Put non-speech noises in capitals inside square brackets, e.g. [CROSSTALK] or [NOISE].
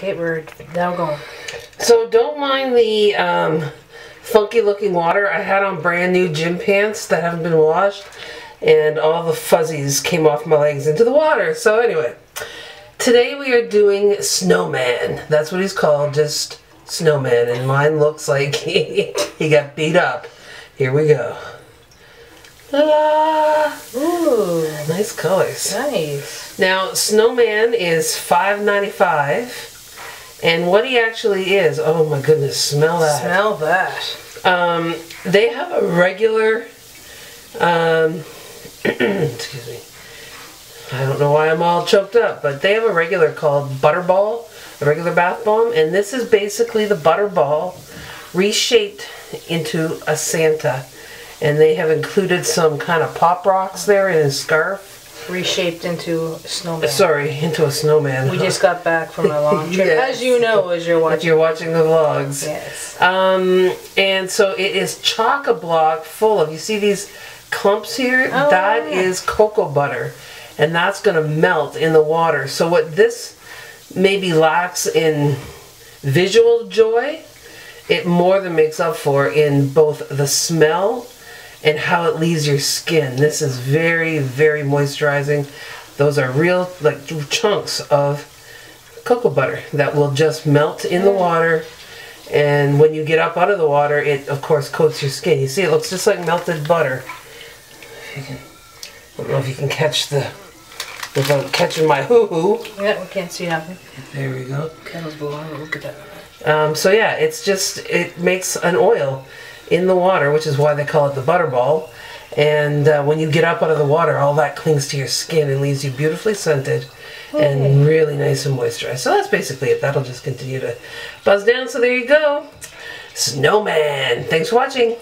Okay, we're now going. So don't mind the um, funky looking water. I had on brand new gym pants that haven't been washed and all the fuzzies came off my legs into the water. So anyway, today we are doing Snowman. That's what he's called, just Snowman. And mine looks like [LAUGHS] he, he got beat up. Here we go. La Ooh, Nice colors. nice. Now, Snowman is $5.95. And what he actually is, oh my goodness, smell that. Smell that. Um, they have a regular, um, [CLEARS THROAT] excuse me. I don't know why I'm all choked up, but they have a regular called Butterball, a regular bath bomb, and this is basically the Butterball reshaped into a Santa. And they have included some kind of pop rocks there in his scarf. Reshaped into a snowman. Sorry, into a snowman. We just got back from a long [LAUGHS] trip. Yes. As you know, as you're If watching. you're watching the vlogs. Yes. Um, and so it is chock a block full of, you see these clumps here? Oh, That yeah. is cocoa butter. And that's going to melt in the water. So what this maybe lacks in visual joy, it more than makes up for in both the smell and how it leaves your skin. This is very, very moisturizing. Those are real, like chunks of cocoa butter that will just melt in the water. And when you get up out of the water, it of course coats your skin. You see, it looks just like melted butter. Can, I don't know if you can catch the without catching my hoo hoo. Yeah, we can't see nothing. There we go. Kettle's blowing. Look at that. Um, so yeah, it's just it makes an oil in the water, which is why they call it the butterball. And uh, when you get up out of the water, all that clings to your skin and leaves you beautifully scented and really nice and moisturized. So that's basically it. That'll just continue to buzz down. So there you go. Snowman. Thanks for watching.